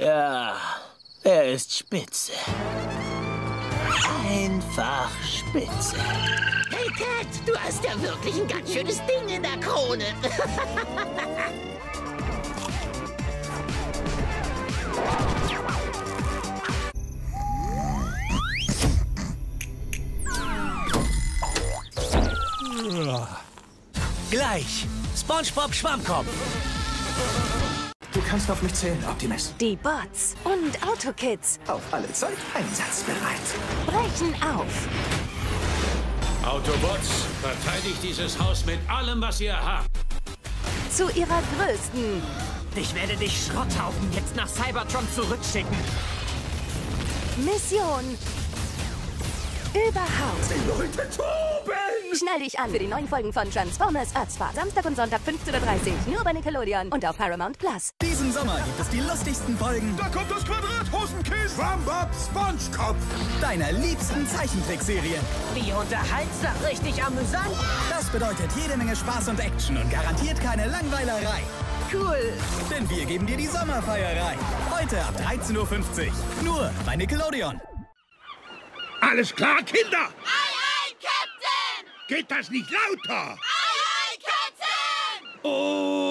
Ja, er ist spitze. Einfach spitze. Hey Cat, du hast ja wirklich ein ganz schönes Ding in der Krone. Gleich. SpongeBob Schwammkopf. Du kannst auf mich zählen, Optimus. Die Bots und Autokids Auf alle Zeit einsatzbereit. brechen auf. Autobots, verteidigt dieses Haus mit allem, was ihr habt. Zu ihrer größten Ich werde dich Schrotthaufen jetzt nach Cybertron zurückschicken. Mission überhaupt. Die Leute toben! Schnall dich an für die neuen Folgen von Transformers Earthspark. Samstag und Sonntag 15.30 Uhr. Nur bei Nickelodeon und auf Paramount Plus. Diesen Sommer gibt es die lustigsten Folgen Da kommt das Quadrat, Hosenkiss! Schwammbob, Spongekopf! deiner liebsten Zeichentrickserien. Wie unterhaltsam, richtig amüsant. Das bedeutet jede Menge Spaß und Action und garantiert keine Langweilerei. Cool. Denn wir geben dir die Sommerfeierei. Heute ab 13.50 Uhr. Nur bei Nickelodeon. Alles klar, Kinder? Geht das nicht lauter? Ei, ei, Captain! Oh,